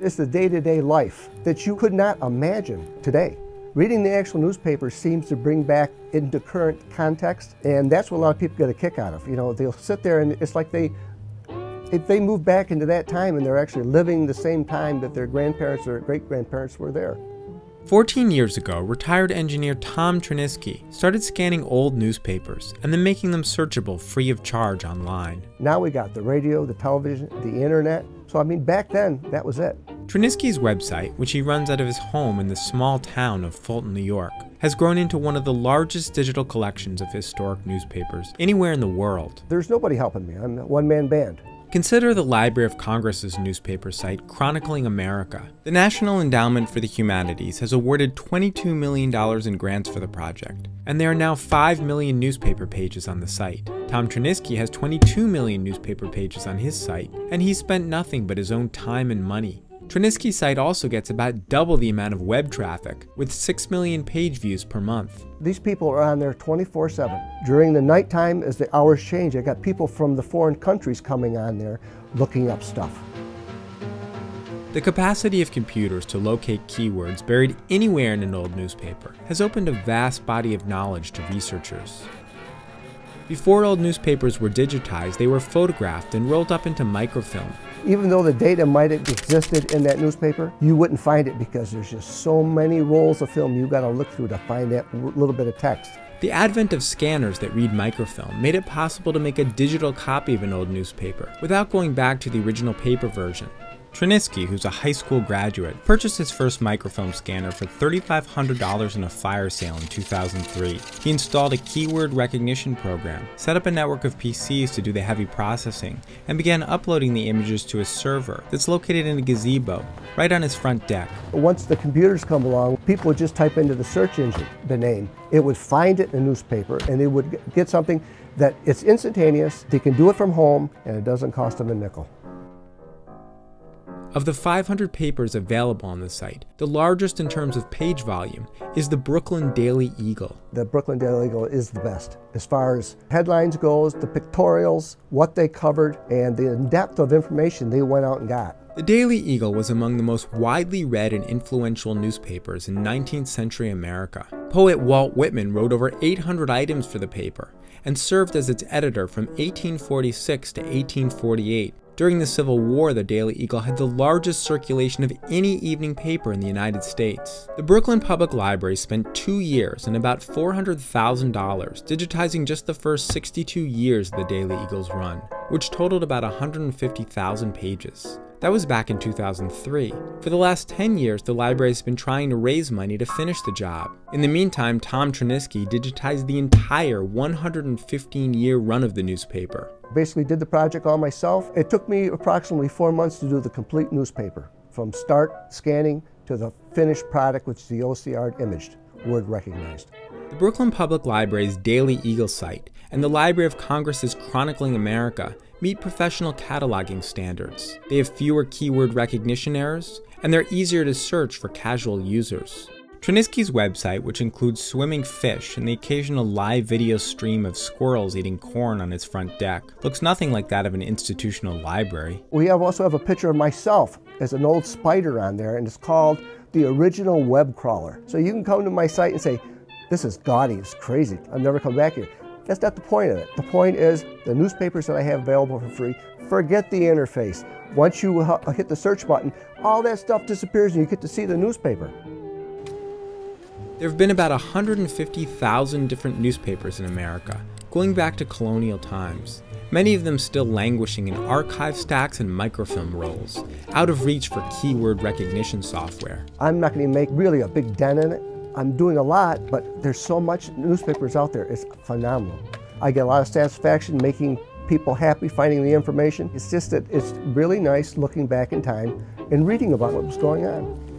It's the day-to-day life that you could not imagine today. Reading the actual newspaper seems to bring back into current context, and that's what a lot of people get a kick out of. You know, they'll sit there and it's like they if they move back into that time and they're actually living the same time that their grandparents or great grandparents were there. 14 years ago, retired engineer Tom Tryniski started scanning old newspapers and then making them searchable free of charge online. Now we got the radio, the television, the internet. So, I mean, back then, that was it. Tryniski's website, which he runs out of his home in the small town of Fulton, New York, has grown into one of the largest digital collections of historic newspapers anywhere in the world. There's nobody helping me. I'm a one man band. Consider the Library of Congress's newspaper site, Chronicling America. The National Endowment for the Humanities has awarded $22 million in grants for the project, and there are now 5 million newspaper pages on the site. Tom Tryniski has 22 million newspaper pages on his site, and he's spent nothing but his own time and money Tryniski's site also gets about double the amount of web traffic, with 6 million page views per month. These people are on there 24 7. During the nighttime, as the hours change, I got people from the foreign countries coming on there looking up stuff. The capacity of computers to locate keywords buried anywhere in an old newspaper has opened a vast body of knowledge to researchers. Before old newspapers were digitized, they were photographed and rolled up into microfilm, even though the data might have existed in that newspaper, you wouldn't find it because there's just so many rolls of film you've got to look through to find that little bit of text. The advent of scanners that read microfilm made it possible to make a digital copy of an old newspaper without going back to the original paper version. Tryniski, who's a high school graduate, purchased his first microfilm scanner for $3,500 in a fire sale in 2003. He installed a keyword recognition program, set up a network of PCs to do the heavy processing, and began uploading the images to a server that's located in a gazebo right on his front deck. Once the computers come along, people would just type into the search engine the name. It would find it in a newspaper and they would get something that it's instantaneous, they can do it from home, and it doesn't cost them a nickel. Of the 500 papers available on the site, the largest in terms of page volume is the Brooklyn Daily Eagle. The Brooklyn Daily Eagle is the best as far as headlines goes, the pictorials, what they covered, and the depth of information they went out and got. The Daily Eagle was among the most widely read and influential newspapers in 19th century America. Poet Walt Whitman wrote over 800 items for the paper and served as its editor from 1846 to 1848 during the Civil War, the Daily Eagle had the largest circulation of any evening paper in the United States. The Brooklyn Public Library spent two years and about $400,000 digitizing just the first 62 years of the Daily Eagle's run, which totaled about 150,000 pages. That was back in 2003. For the last 10 years, the library has been trying to raise money to finish the job. In the meantime, Tom Tryniski digitized the entire 115 year run of the newspaper. Basically did the project all myself. It took me approximately four months to do the complete newspaper, from start scanning to the finished product, which the OCR imaged, word recognized. The Brooklyn Public Library's Daily Eagle site and the Library of Congress's Chronicling America meet professional cataloging standards. They have fewer keyword recognition errors, and they're easier to search for casual users. Tryniski's website, which includes swimming fish and the occasional live video stream of squirrels eating corn on its front deck, looks nothing like that of an institutional library. We have also have a picture of myself as an old spider on there, and it's called the original web crawler. So you can come to my site and say, this is gaudy, it's crazy, I've never come back here. That's not the point of it. The point is the newspapers that I have available for free, forget the interface. Once you uh, hit the search button, all that stuff disappears and you get to see the newspaper. There have been about 150,000 different newspapers in America, going back to colonial times. Many of them still languishing in archive stacks and microfilm rolls, out of reach for keyword recognition software. I'm not going to make really a big dent in it. I'm doing a lot, but there's so much newspapers out there. It's phenomenal. I get a lot of satisfaction making people happy finding the information. It's just that it's really nice looking back in time and reading about what was going on.